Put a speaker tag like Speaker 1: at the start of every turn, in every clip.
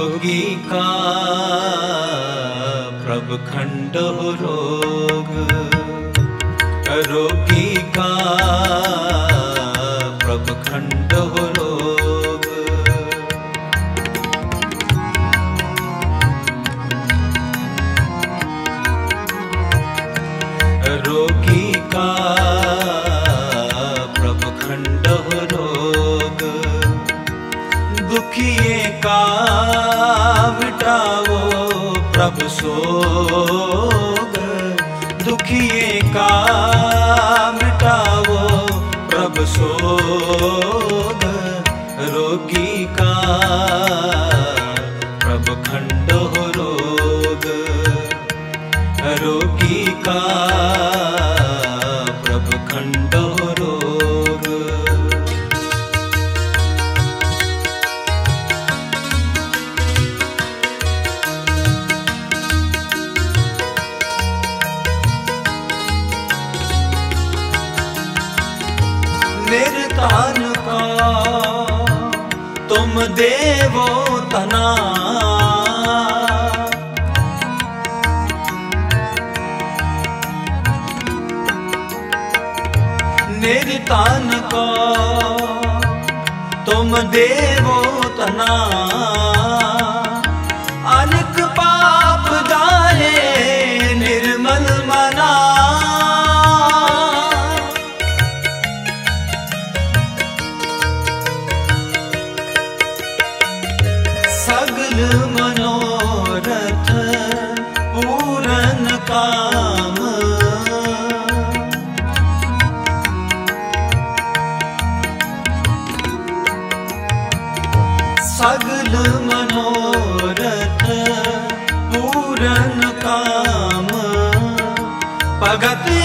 Speaker 1: जोगी का प्रभ खंड रोग रोगी ਦੇਵੋ ਤਨਾ ਨਿਰਤਨ ਕੋ ਤੁਮ ਦੇਵੋ ਤਨਾ ਸਗਲ ਮਨੋਰਥ ਪੂਰਨ ਕਾਮ। ਭਗਤ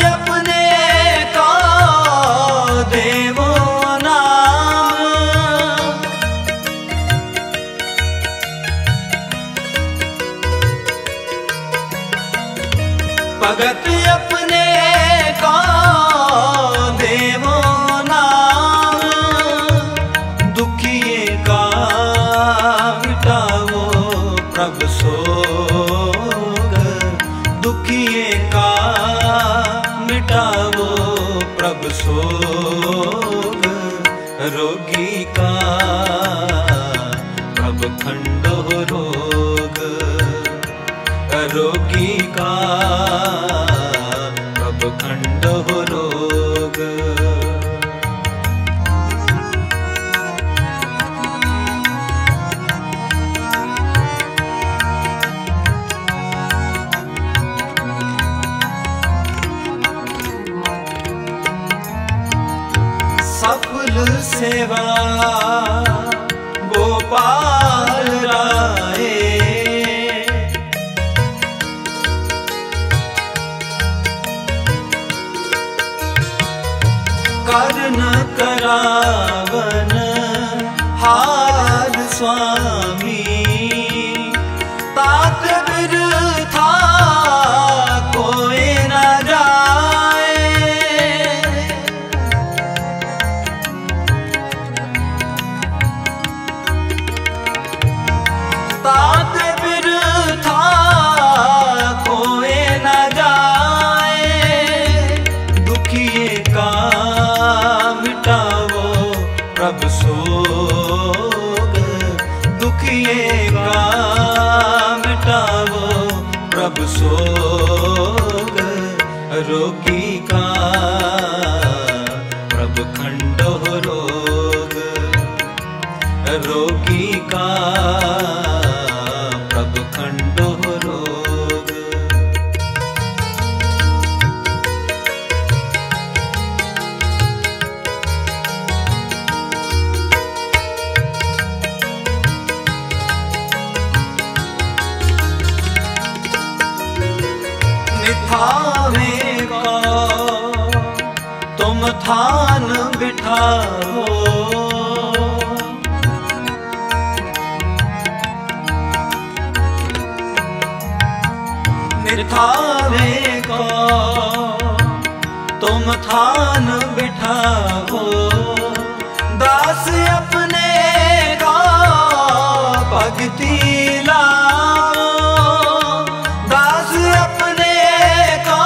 Speaker 1: ਮਿਟਾਵੋ ਪ੍ਰਭ ਸੋਗ ਰੋਗੀ स्थान बिठाओ दास अपने का भक्ति लाओ दास अपने का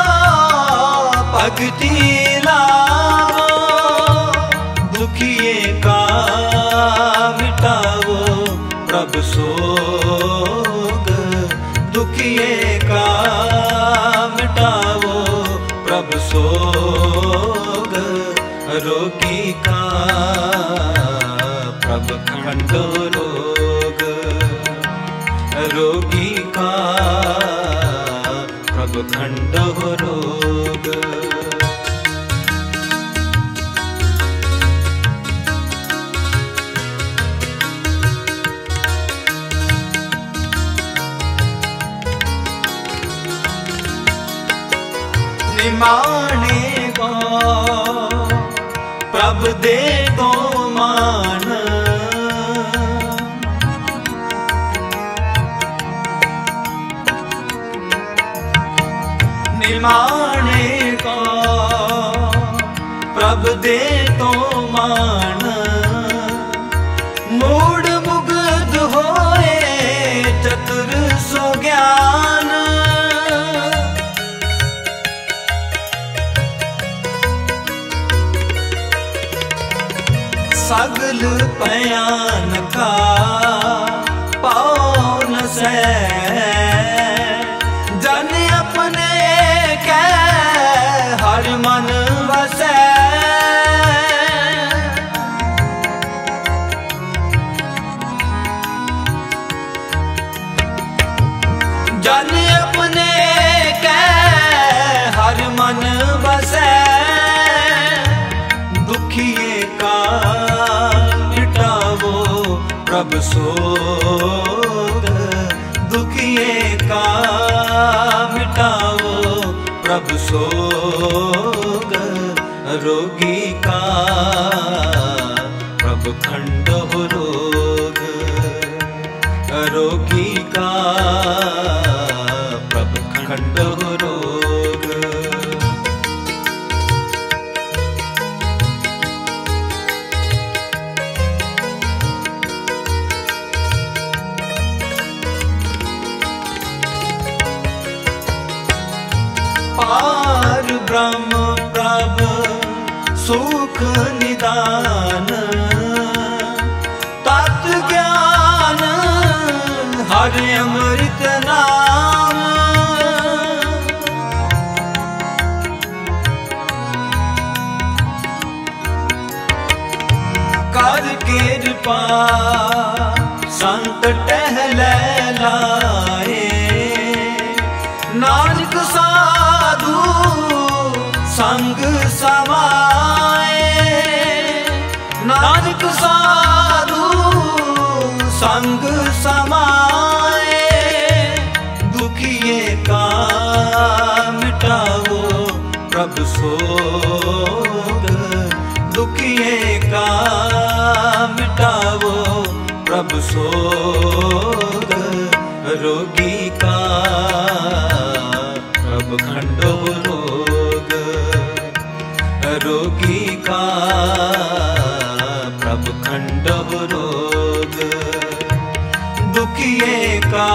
Speaker 1: भक्ति प्रभ खंड रोग रोगी का प्रभ खंड रोग निमाने को प्रभ दे को मान ਮਾਣੇ ਕੋ। ਪ੍ਰਭ ਦੇ ਤੋ ਮਾਣ। ਮੂੜ ਮੁਗਦ ਹੋਏ ਚਤੁਰ ਸੋ ਗਿਆਨ। ਸਗਲ ਪਿਆ सोग रोगी का ਹਰ ਨਾਮ। ਕਰ ਕਿਰਪਾ ਸੰਤ ਟਹਿ ਲੈ ਲਾ। प्रभ सोग रोगी का प्रभ खंडो रोग रोगी का प्रभ खंडो रोग दुखिए का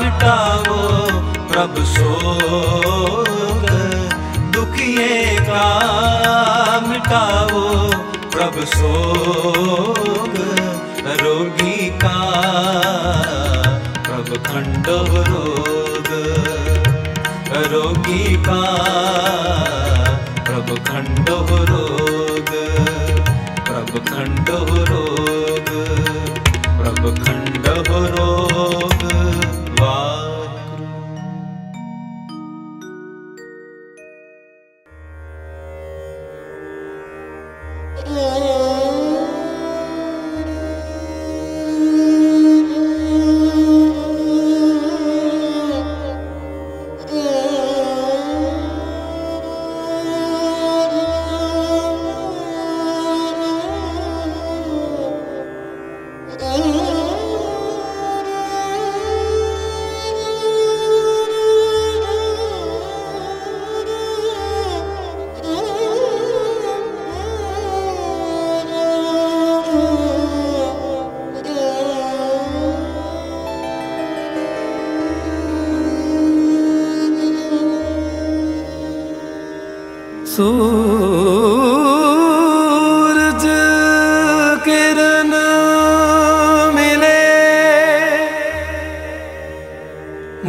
Speaker 1: मिटाओ प्रभ सोग दुखिए का मिटाओ प्रभ सोग रोगी का प्रभ खंड रोग रोगी का प्रभ खंड रोग प्रभ खंड रोग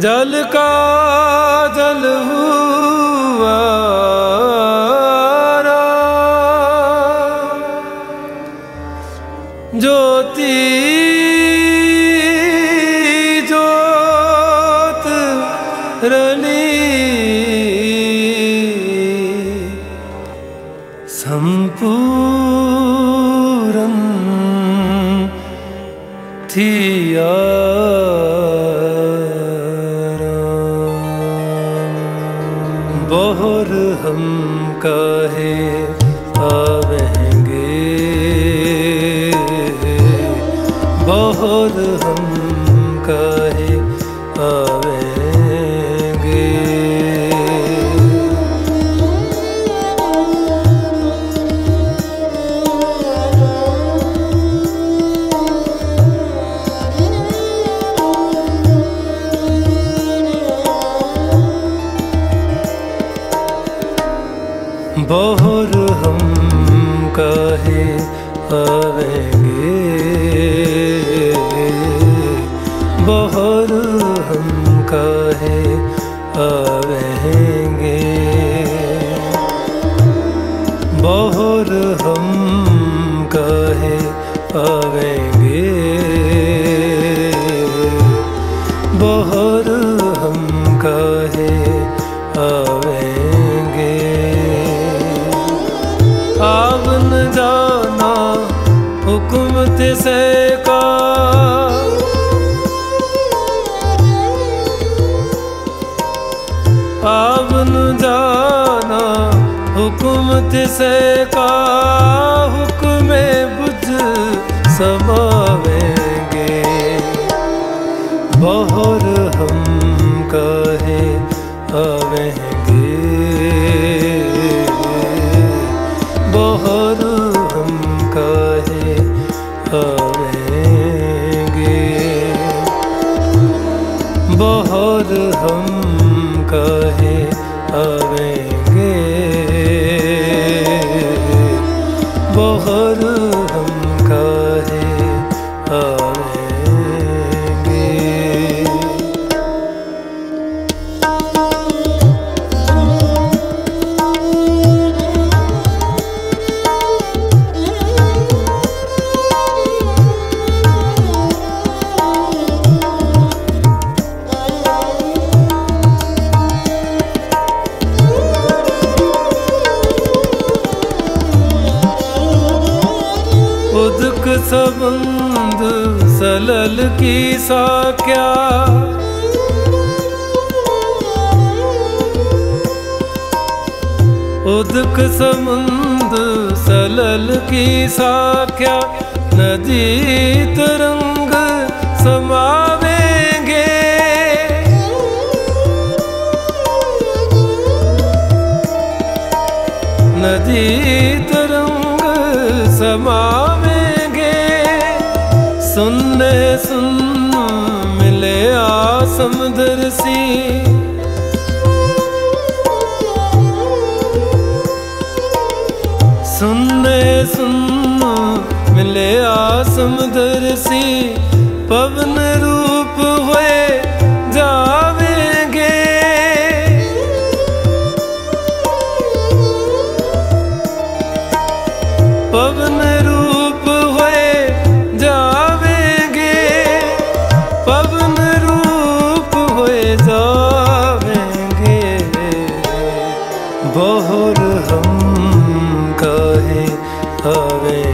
Speaker 2: जल का बहर हम कहे अवे ਸਮੁੰਦਰ ਪਵਨ ਰੂਪ ਹੋਏ ਜਾਵੇਂਗੇ। ਪਵਨ ਰੂਪ ਹੋਏ ਜਾਵੇਂਗੇ। ਪਵਨ ਰੂਪ ਹੋਏ ਜਾਵੇਂਗੇ। ਬਹੁਰ ਹਮ ਕਹੇ ਆਵੇ।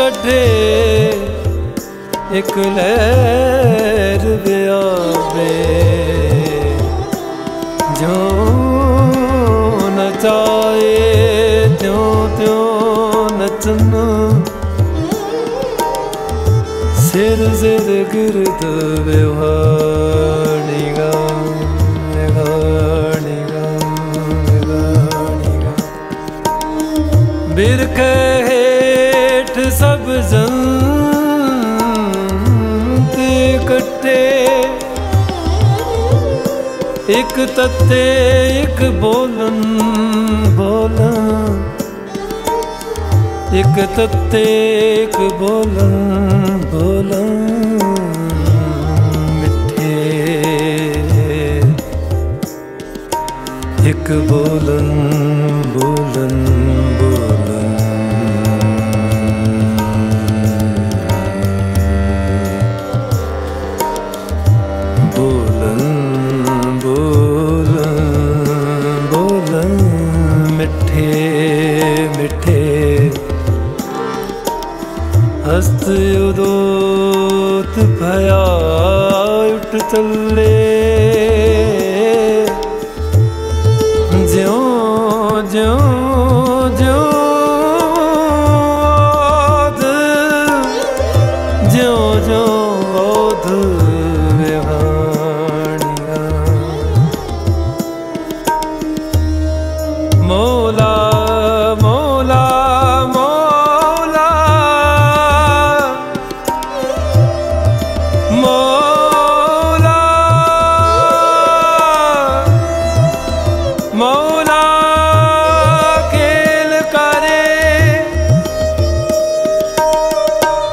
Speaker 2: ਕੱਢੇ ਇਕ ਲਹਿਰ ਵਿਆਵੇ ਜੋ ਨਚਾਏ ਤਿਉ ਤਿਉ ਨਚਨ ਸਿਰ ਜ਼ਿਰ ਗਿਰਦ ਵਿਵਹਾਰ। ਇੱਕ ਤੱਤੇ ਇੱਕ ਬੋਲਨ ਬੋਲਨ ਇੱਕ ਤੱਤੇ ਇੱਕ ਬੋਲਨ ਬੋਲਨ ਮਿੱਠੇ। ਇੱਕ ਬੋਲਨ ਉਦੋਤ ਭਇਆ ਉੱਠ ਚੱਲੇ।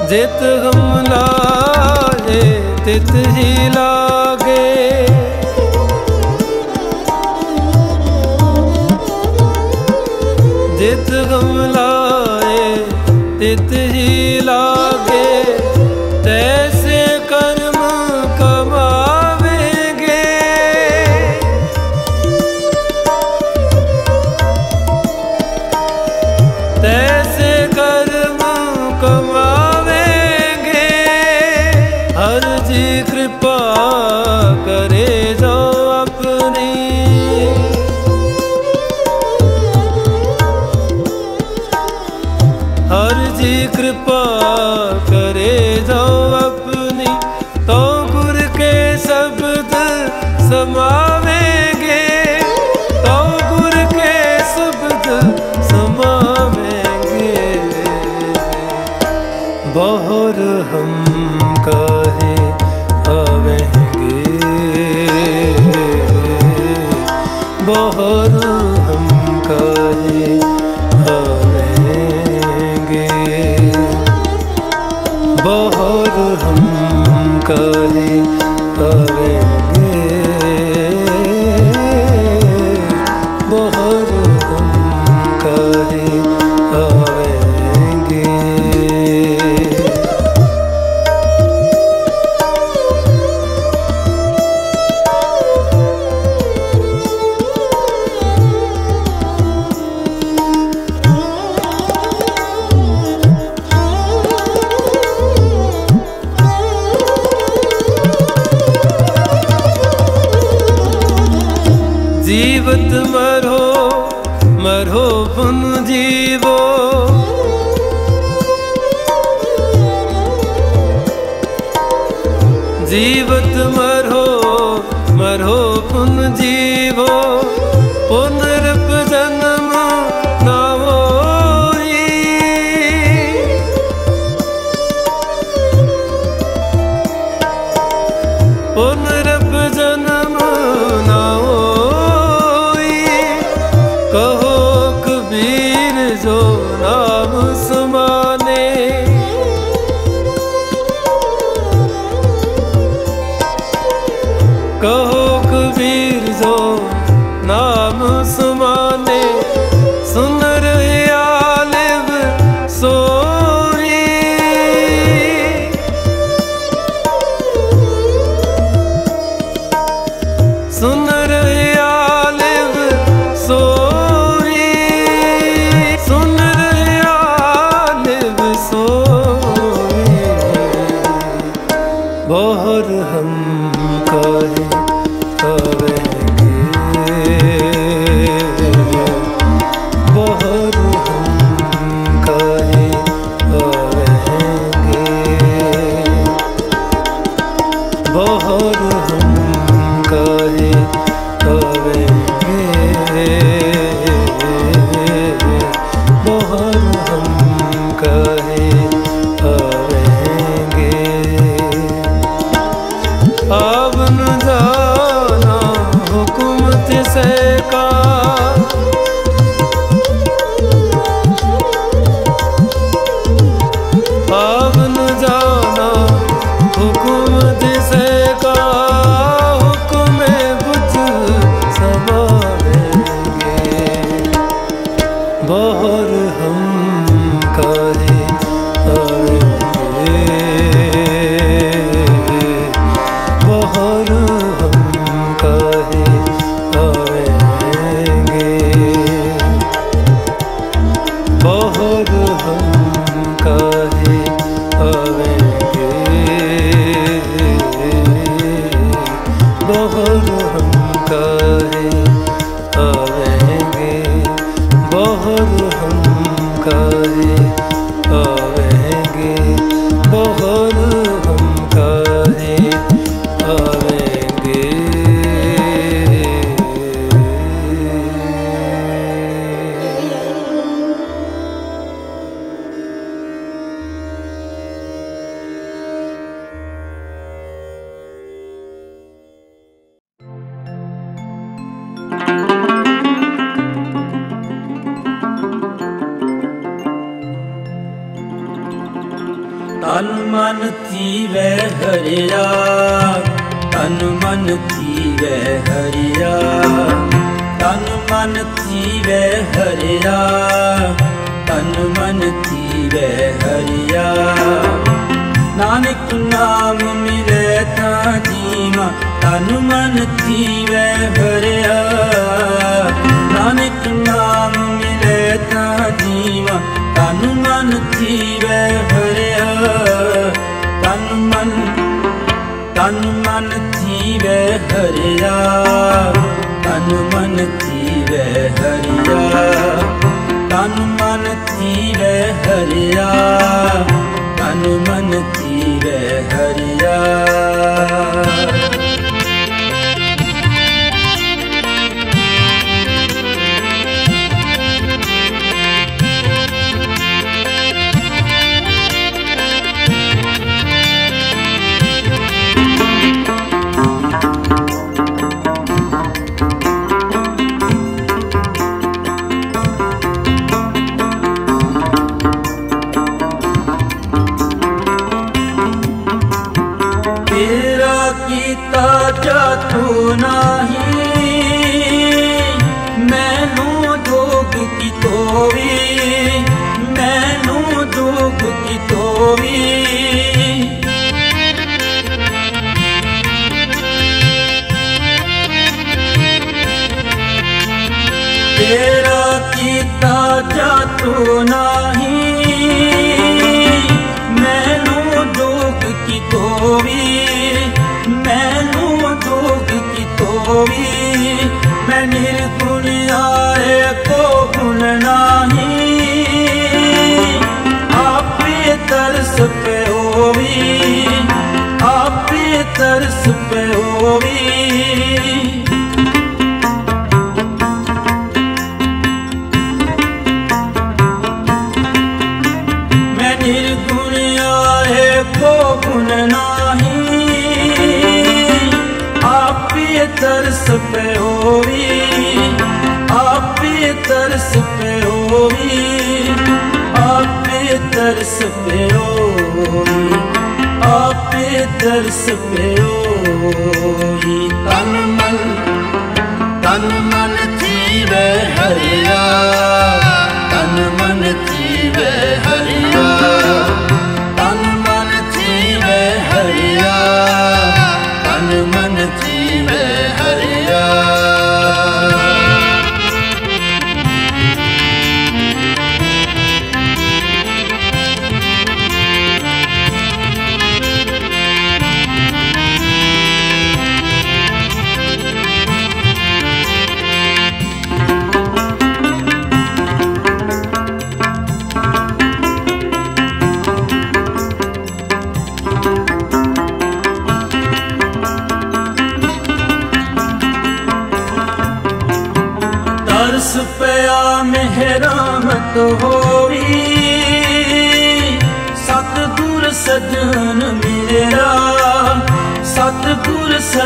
Speaker 2: ਜਿਤ ਗਮ ਲਾਏ ਤਿਤ ਹੀ ਲਾਗੇ ਜਿਤ ਗਮ ਲਾਏ ਤਿਤ ਹੀ
Speaker 1: मरो मरो पुन जीवो जीवत मरो मरो पुन जीवो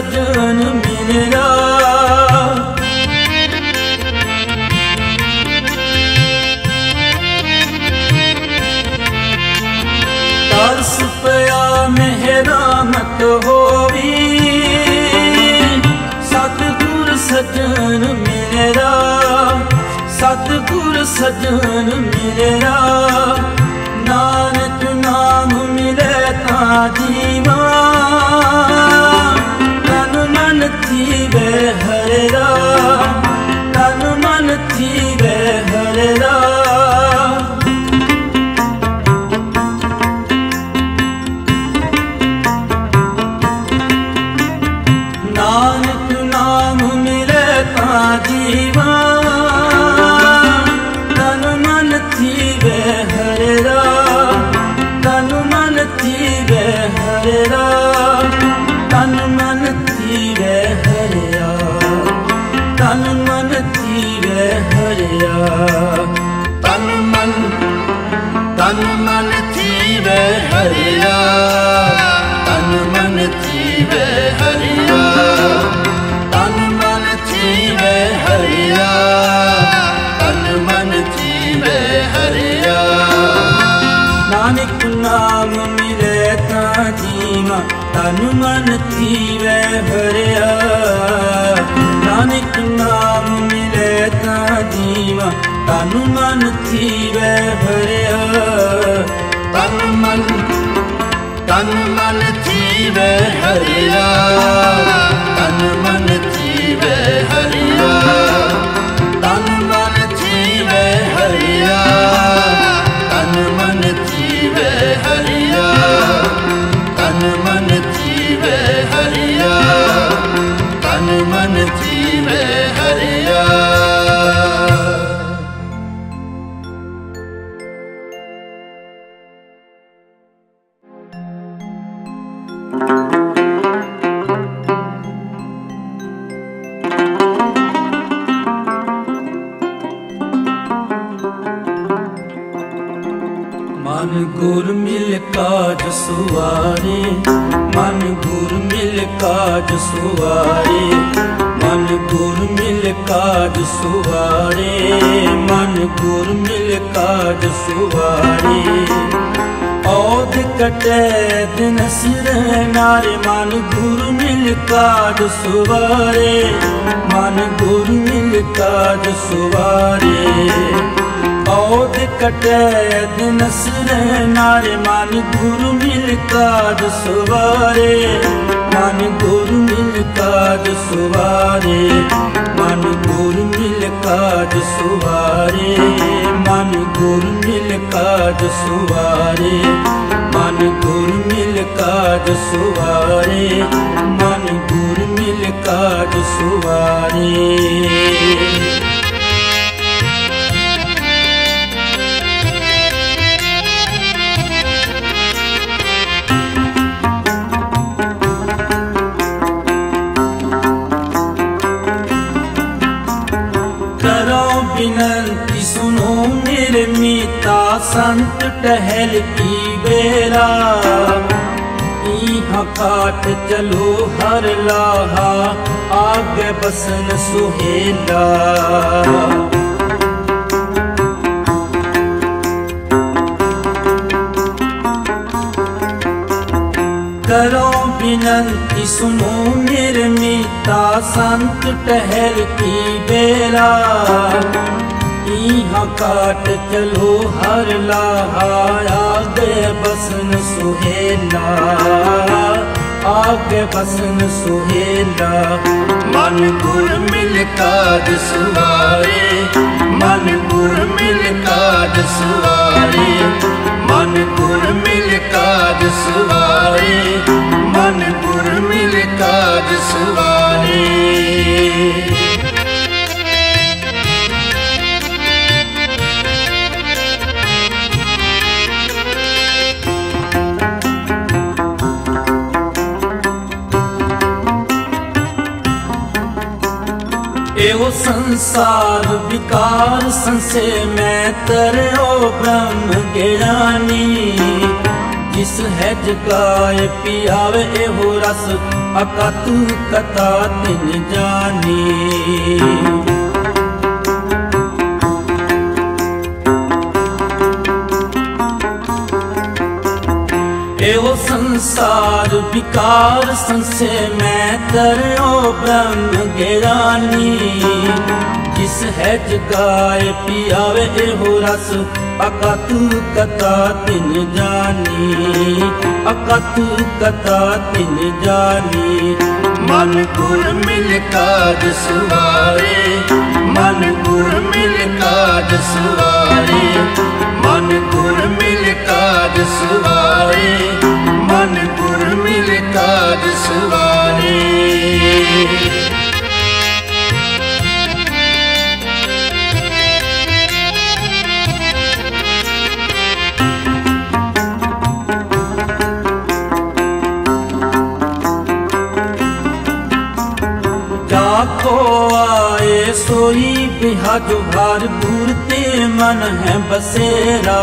Speaker 1: ਸਜਣ ਮਿਲਣਾ। ਤਰਸ ਪਿਆ ਮਹਿਰਾਮਤ ਹੋਵੀ। ਸਤਿਗੁਰ ਸਜਣ ਮੇਰਾ ਸਤਿਗੁਰ ਸਜਣ ਮੇਰਾ ਨਾਨਕ ਨਾਮ ਮਿਲੇ ਤਾਂ ਜੀ। ਭਰਿਆ। ਨਾਨਕ ਨਾਮ ਮਿਲੇ ਤਾਂ ਜੀਵਾ, ਤਨ ਮਨ ਥੀਵੇ ਭਰਿਆ।
Speaker 3: ਤਨ ਮਨ ਤਨ ਮਨ ਜੀਵੇ ਹਰਿਆ ਤਨ ਮਨ
Speaker 1: ਕਾਜ ਸੁਵਾਰੇ, ਮਨ ਗੁਰ ਮਿਲ ਕਾਜ ਸੁਵਾਰੇ। ਔਦ ਕਟੈ ਦਿਨ ਨਾਰੇ ਮਨ ਗੁਰੂ ਮਿਲ ਕਾਜ ਸੁਵਾਰੇ। ਮਨ ਗੁਰੂ ਮਿਲ ਕਾਜ ਸੁਵਾਰੇ, ਮਨ ਗੁਰੂ ਮਿਲ ਕਾਜ ਸੁਵਾਰੇ। ਮਨ ਗੁਰੂ ਮਿਲ ਕਾਜ ਸੁਵਾਰੇ, ਮਨ ਗੁਰੂ मिल काज सुवारे मन गुर मिल काज सुवारे विनंती सुनो निर्मिता संत टहल की बेरा इहाँ काट चलो हर लाहा आगे बसन सुहेला करो बिनती सुनो मेरे मीता संत टहल की बेला मीहा काट चलो हर लाहाया गे बसन सुहेला आगे बसन सुहेला
Speaker 3: मन गुर मिल काज सुवारे मन गुर मिल काज सुवारे मन गुर मिल काज सुवारे मन गुर मिल काज
Speaker 1: सुवारे ਸੰਸਾਰ ਵਿਕਾਰ ਸੰਸੇ ਮੈਂ ਤਰਿਓ ਬ੍ਰਹਮ ਗਿਆਨੀ। ਜਿਸ ਹੈ ਜਗਾਏ ਪਿਆਵੇ ਇਹੋ ਰਸ, ਅਕਤ ਕਤਾ ਤਿਨ ਜਾਣੀ ਇਹੋ ਸੰਸਾਰ ਵਿਕਾਰ ਸੰਸੇ ਮੈਂ ਤਰਿਓ ਬ੍ਰਹਮ ਗਿਆਨੀ ਜਿਸ ਹੈ ਜਗਾਏ ਪਿਆਵੇ ਇਹੋ ਰਸ ਅਕਤ ਕਤਾ ਤਿਨ ਜਾਨੀ। ਅਕਤ ਕਤਾ ਤਿਨ ਜਾਨੀ।
Speaker 3: ਮਨ ਗੁਰ ਮਿਲ ਕਾਜ ਸੁਵਾਰੇ, ਮਨ ਗੁਰ ਮਿਲ ਕਾਜ ਸੁਵਾਰੇ। ਮਨ ਗੁਰ ਮਿਲ ਕਾਜ ਸੁਵਾਰੇ। ਕਾਨਪੁਰ ਮਿਲ ਕਾਜ ਸਵਾਰੇ।
Speaker 1: ਆਖੋ ਆਏ ਸੋਈ ਬਿਹਾ ਪੂਰ ਤੇ ਮਨ ਹੈ ਬਸੇਰਾ।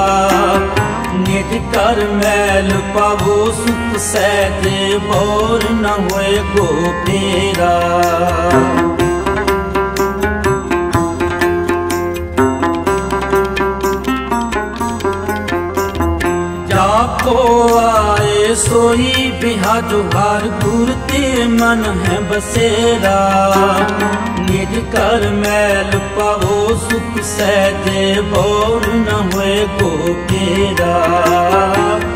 Speaker 1: निज कर मैल पावो सुख सहजे बोर न होए गो फेरा जाको आए सोई बिहा जोहार गुर ते मन है बसेरा ਨਿਜ ਕਰ ਮੈਲ ਪਾਵੋ ਸੁਖ ਸਹਿਜੇ ਬੋਰ ਨ ਹੋਏ ਕੋ ਤੇਰਾ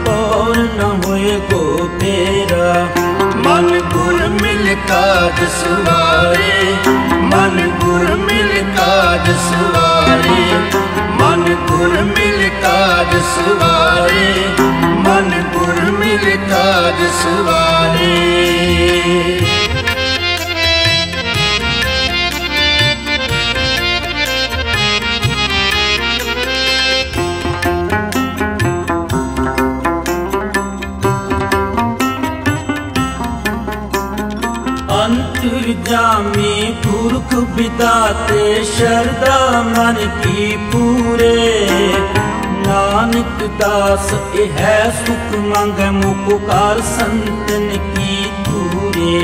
Speaker 1: ਬੋਰ ਨ ਹੋਏ ਕੋ ਤੇਰਾ
Speaker 4: ਮਨ ਗੁਰ ਮਿਲ ਕਾਜ ਸੁਵਾਰੇ ਮਨ ਗੁਰ ਮਿਲ ਕਾਜ ਸੁਵਾਰੇ ਮਨ ਗੁਰ ਮਿਲ ਕਾਜ ਸੁਵਾਰੇ ਮਨ ਗੁਰ ਮਿਲ ਕਾਜ ਸੁਵਾਰੇ।
Speaker 1: जामी पुरख बिदाते, शरदा मन की पूरे। नानक दास है सुख मंग, मुकुकार संतन की पूरे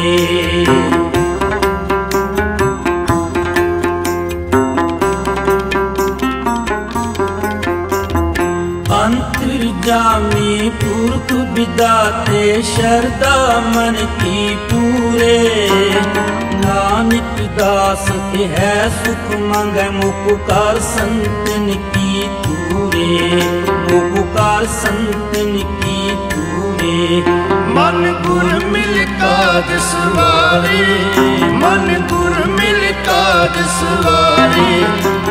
Speaker 1: जामी पुरख बिदाते, शरदा मन की पूरे। ਨਾਨਕ ਦਾਸ ਇਹ ਹੈ ਸੁਖ ਮੰਗੈ ਮੁਕੁਕਾਰ ਸੰਤਨ ਕੀ ਤੂਰੇ ਮੁਕੁਕਾਰ ਸੰਤਨ ਕੀ ਤੂਰੇ
Speaker 4: ਮਨ ਗੁਰ ਮਿਲ ਕਾਜ ਸੁਵਾਰੇ। ਮਨ ਗੁਰ ਮਿਲ ਕਾਜ ਸੁਵਾਰੇ।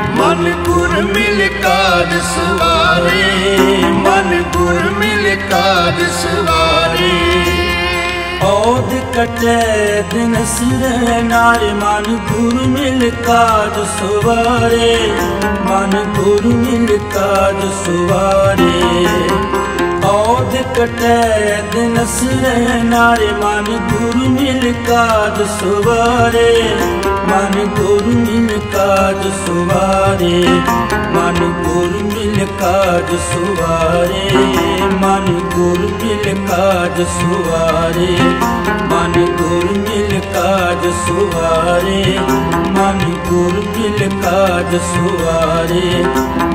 Speaker 4: ਮਨ ਗੁਰ ਮਿਲ ਕਾਜ ਸੁਵਾਰੇ। ਮਨ ਗੁਰ ਮਿਲ ਕਾਜ ਸੁਵਾਰੇ।
Speaker 1: औद कटे दिन सिर नार मन गुरु मिल काज सुवारे मन गुरु मिल काज सुवारे औद कटे दिन सिर नार मन गुरु मिल काज सुवारे मन गुरु मिल काज सुवारे मन गुरु ਮਿਲ ਕਾਜ ਸੁਵਾਰੇ ਮਨ ਗੁਰ ਮਿਲ ਕਾਜ ਸੁਵਾਰੇ ਮਨ ਗੁਰ ਮਿਲ ਕਾਜ ਸੁਵਾਰੇ ਮਨ ਗੁਰ ਮਿਲ ਕਾਜ ਸੁਵਾਰੇ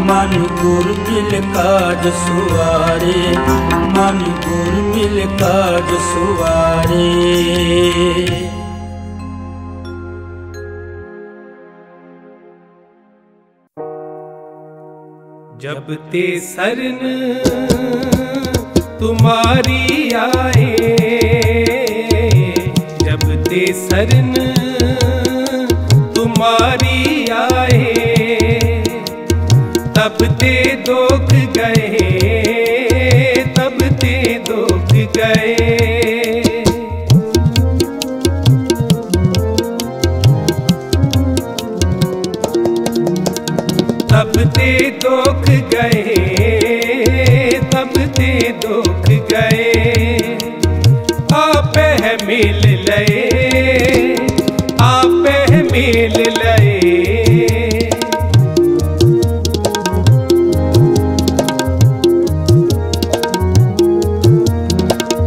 Speaker 1: ਮਨ ਗੁਰ ਮਿਲ ਕਾਜ ਸੁਵਾਰੇ ਮਨ ਗੁਰ ਮਿਲ ਕਾਜ ਸੁਵਾਰੇ
Speaker 5: जब ते सरन तुम्हारी आए, जब ते सरन तुम्हारी आए, तब ते दुख गए, तब ते दुख गए। तब ते दुख गए, तब ते दुख गए। आप मिल लए, आप मिल लए।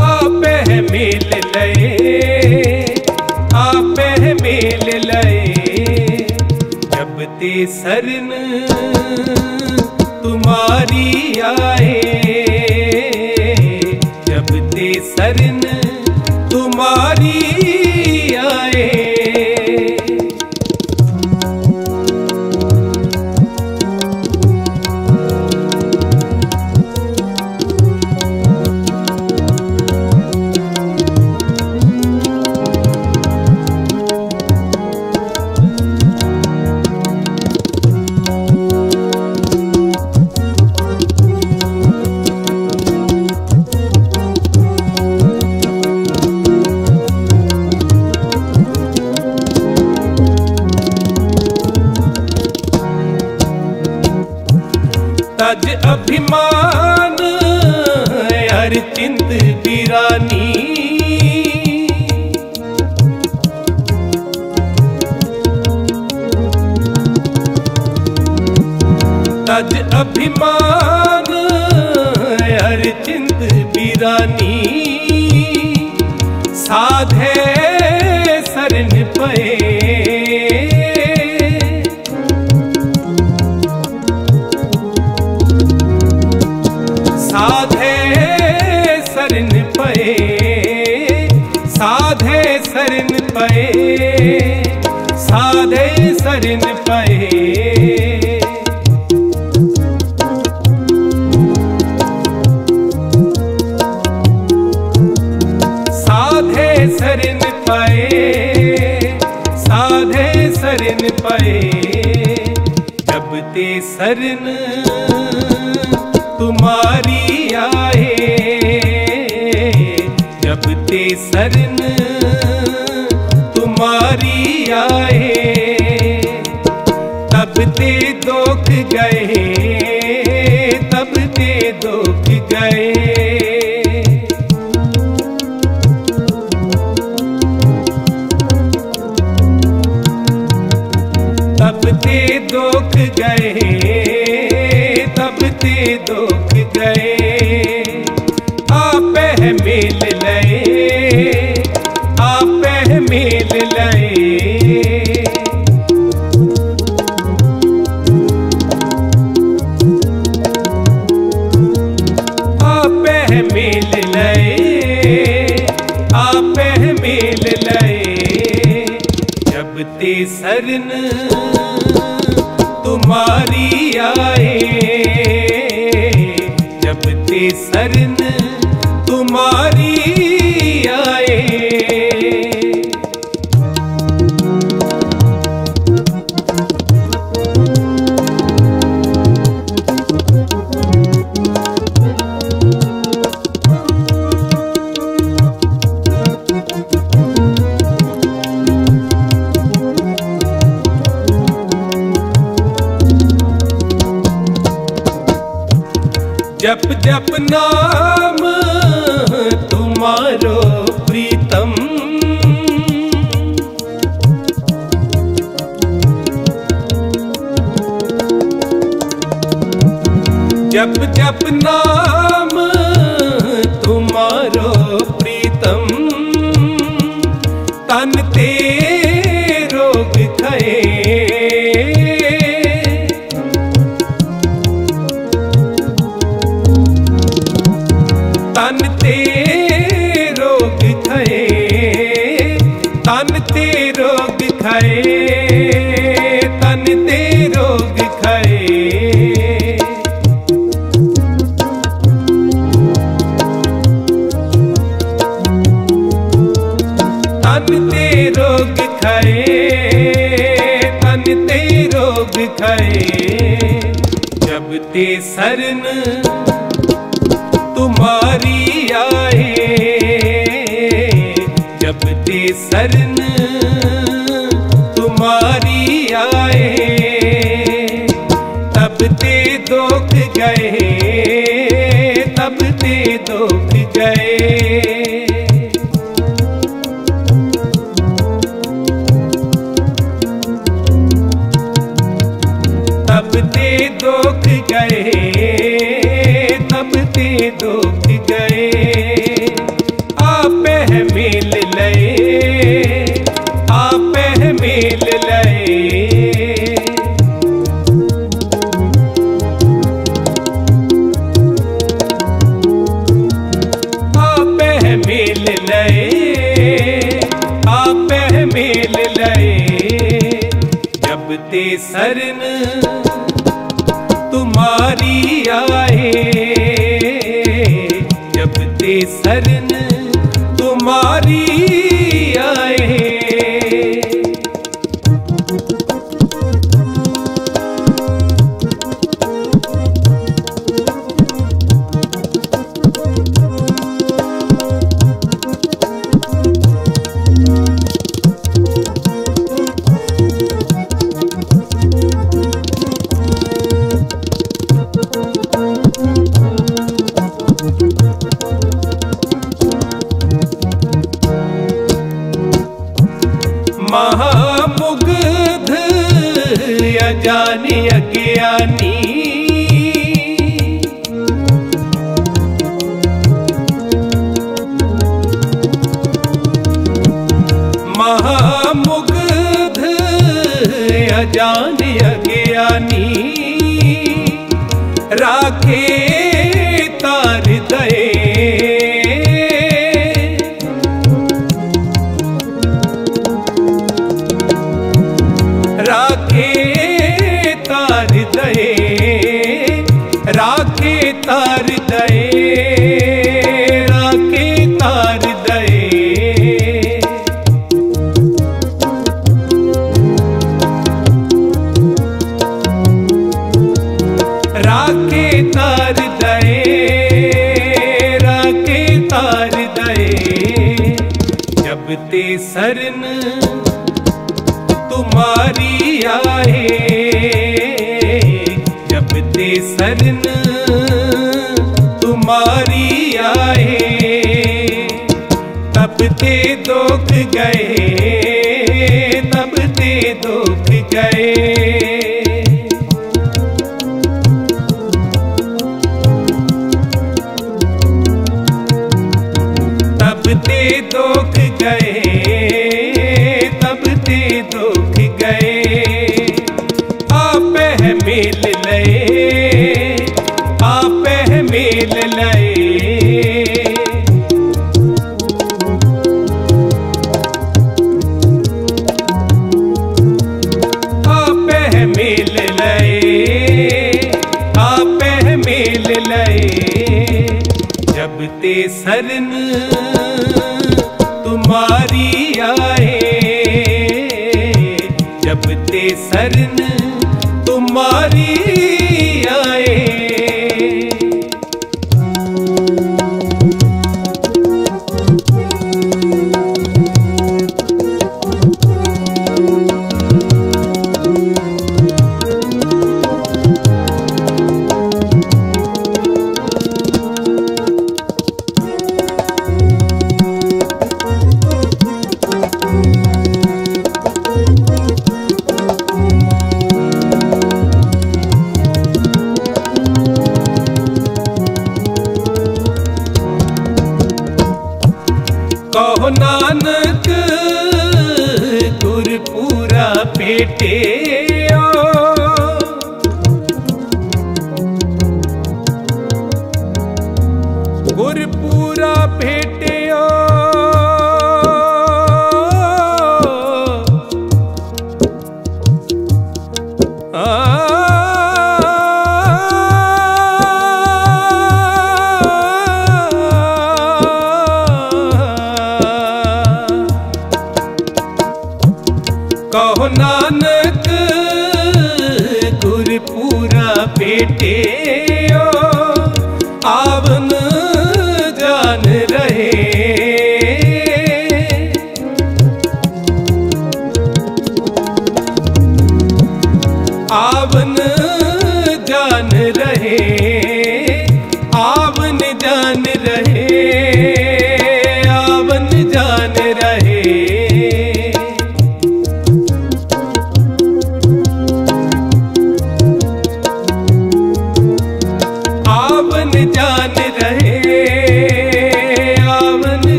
Speaker 5: आप मिल लए, आप मिल लए। जब ते सरन तुम्हारी आए जब ते सरन तुम्हारी ते शरण तुम्हारी आए तब ते दुख गए तब ते दुख गए Ellerine हम तेरो दिखाए ਜਾਣੀ ਅਗਿਆਨੀ शरण तुम्हारी आए तब ते दुख गए तब ते दुख गए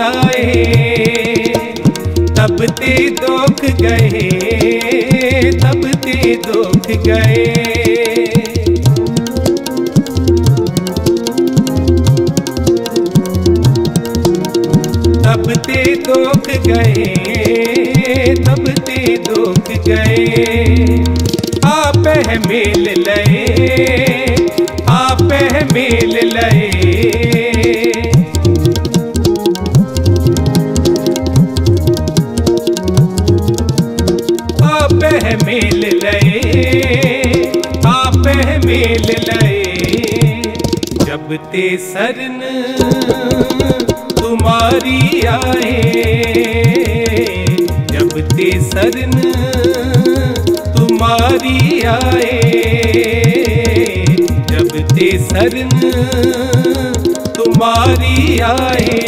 Speaker 5: आए, तब ते दुख गए, तब ते दुख गए। तब ते दुख गए, तब ते दुख गए। आप मेल ले आप मिल ल ते शरण तुम्हारी आए जब ते शरण तुम्हारी आए जब ते शरण तुम्हारी आए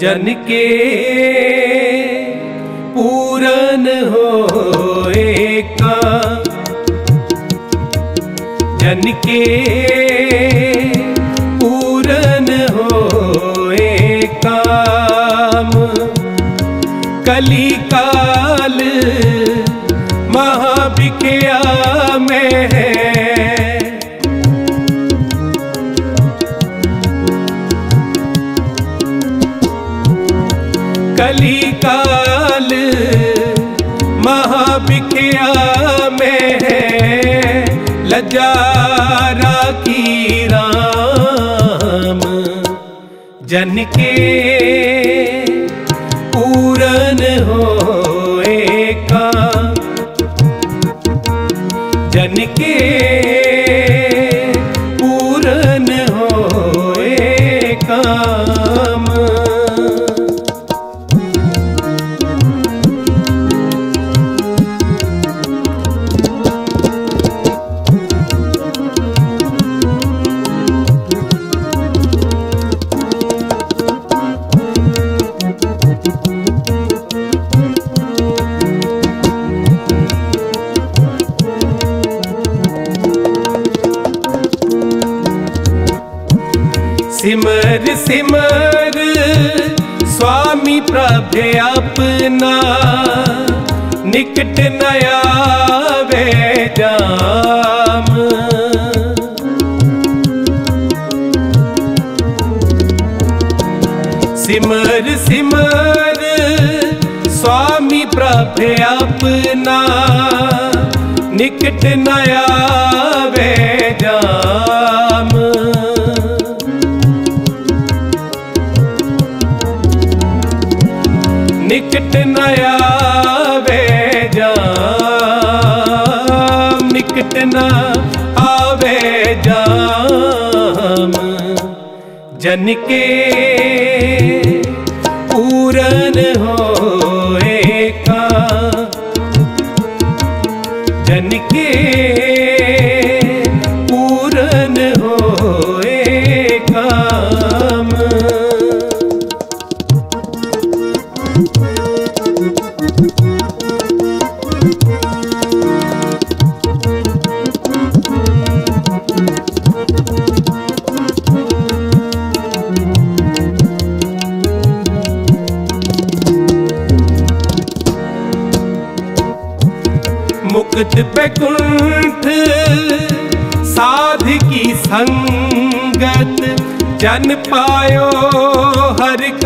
Speaker 5: ਜਨ ਕੇ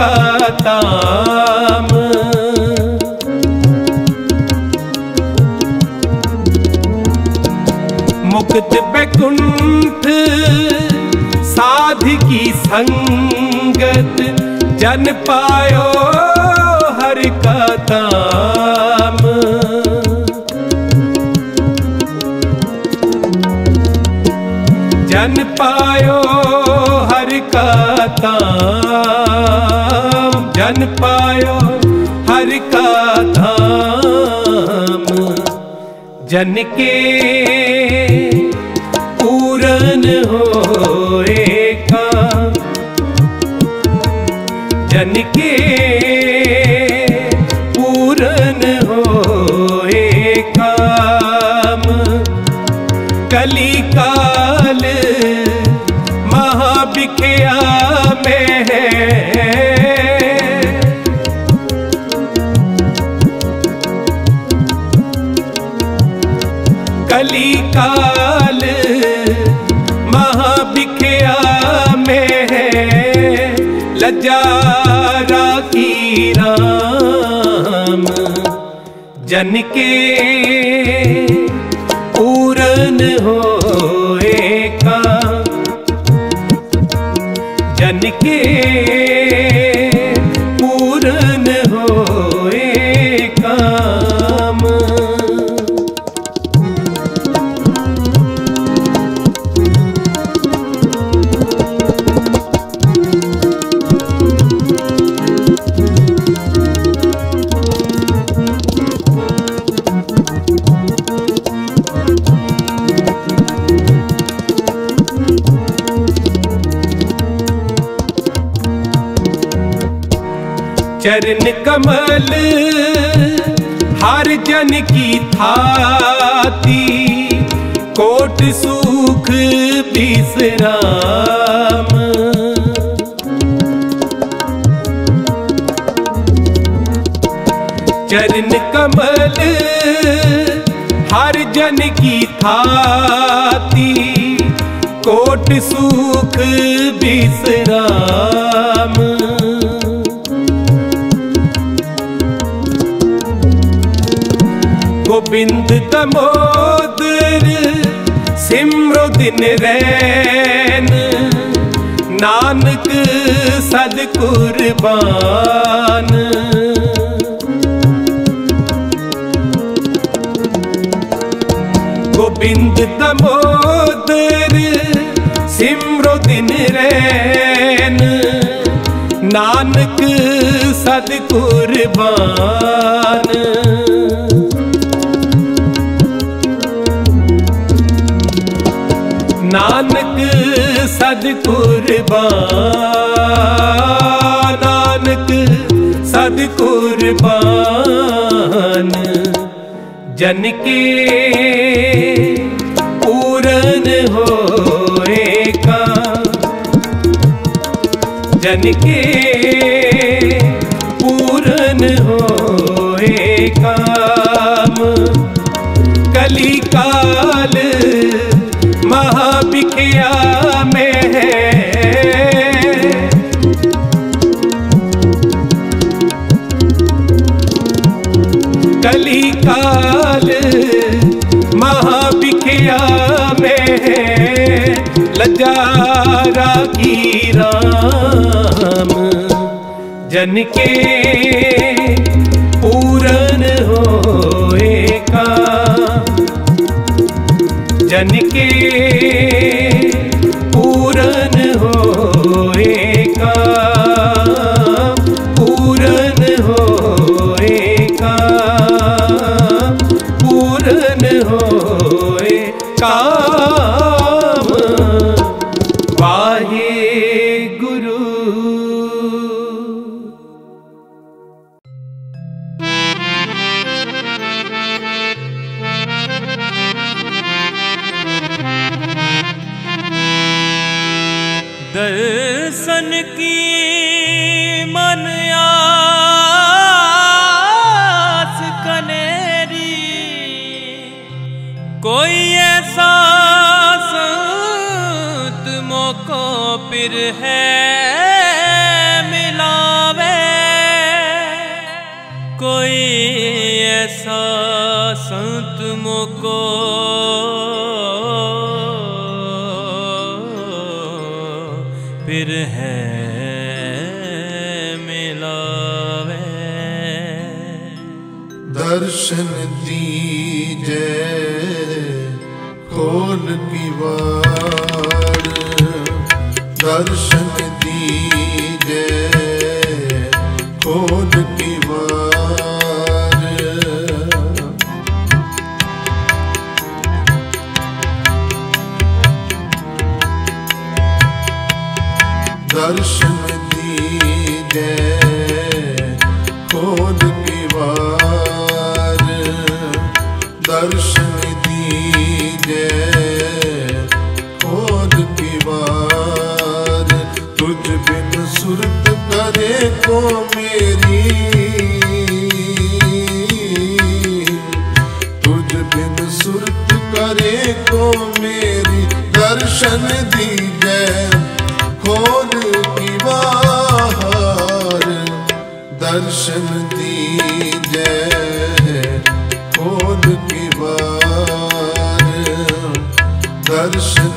Speaker 5: ਸਤਾਮ ਮੁਕਤ ਬੈਕੁੰਠ ਸਾਧ ਕੀ ਸੰਗਤ ਜਨ ਪਾਇਓ ਹਰ ਕਾ ਤਨ ਕੇ ਪੂਰਨ ਹੋਏ ਕਾ ਜਨ ਕੇ ਬਨ ਕੇ ਪੂਰਨ ਹੋਏ ਜਨ ਕੇ ਪੂਰਨ ਹੋਏ हर जन की थाती, कोट सुख विश्राम। चरण कमल हर जन की थाती, कोट सुख विश्राम। ਗੋਬਿੰਦ ਤਮੋਦਰ ਸਿਮਰੋ ਦਿਨ ਰੈਨ ਨਾਨਕ ਸਦ ਕੁਰਬਾਨ ਗੋਬਿੰਦ ਤਮੋਦਰ ਸਿਮਰੋ ਦਿਨ ਰੈਨ ਨਾਨਕ ਸਦ ਕੁਰਬਾਨ ਸਦ ਕੁਰਬਾਨ ਨਾਨਕ ਸਦ ਕੁਰਬਾਨ ਜਨ ਕੇ ਪੂਰਨ ਹੋਏ ਕਾ ਜਨ ਕੇ ਪੂਰਨ ਹੋਏ ਕਾਮ ਕਲੀ ਕਾਲ
Speaker 3: ਮਹਾ ਵਿਖਿਆ ਜਨ ਕੇ ਪੂਰਨ ਹੋਏ ਕਾ। ਜਨ ਕੇ ਪੂਰਨ ਦਰਸ਼ਨ ਦੀਜੈ ਖੋਲ ਕੀ ਵਾਰ।
Speaker 6: ਦਰਸ਼ਨ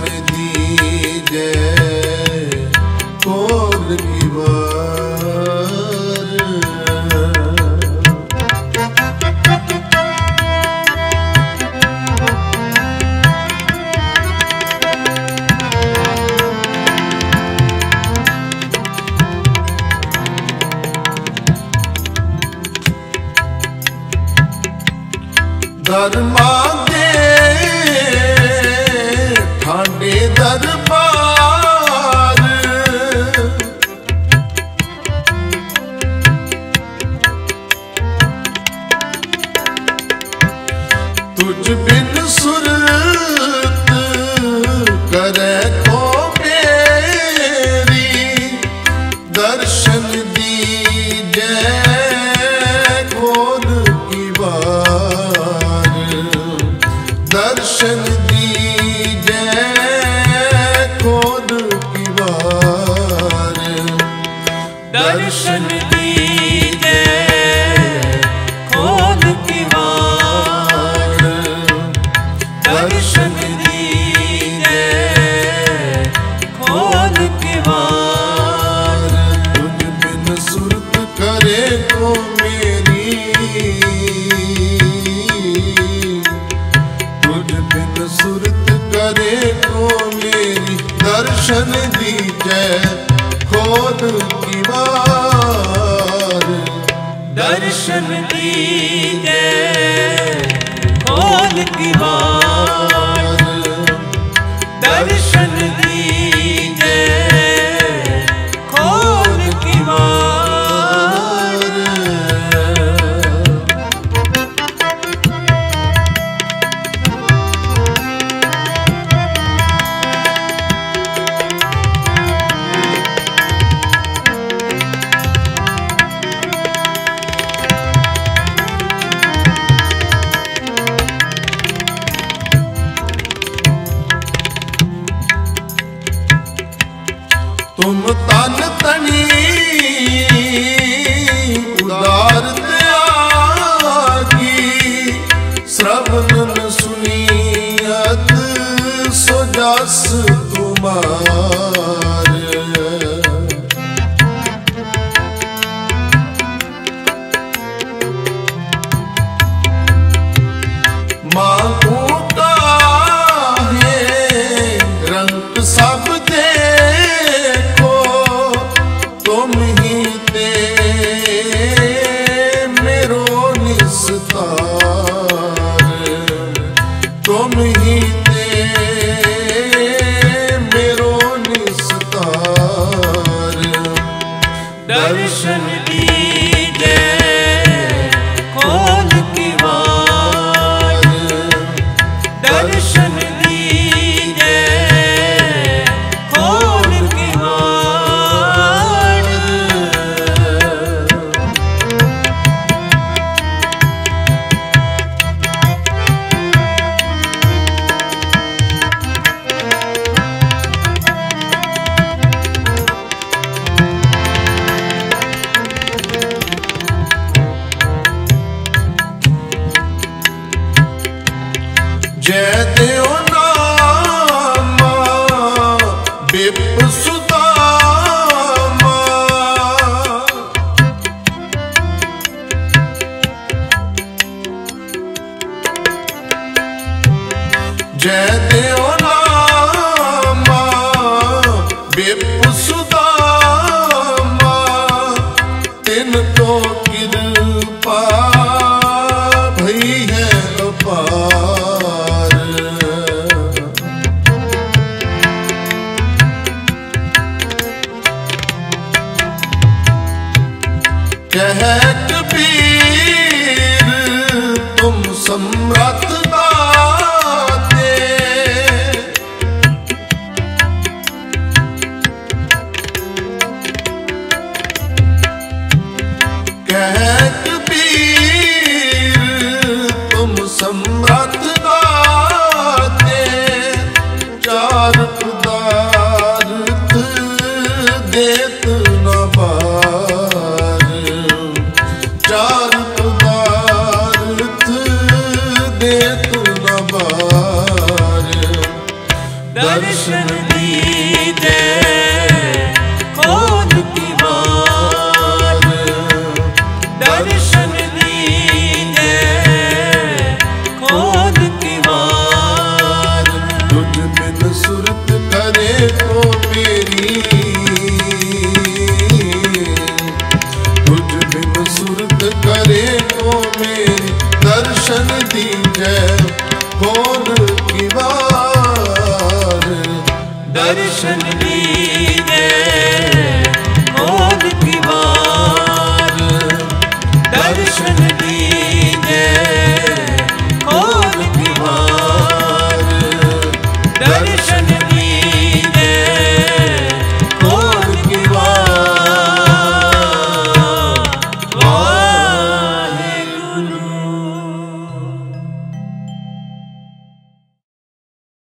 Speaker 3: ਜੈ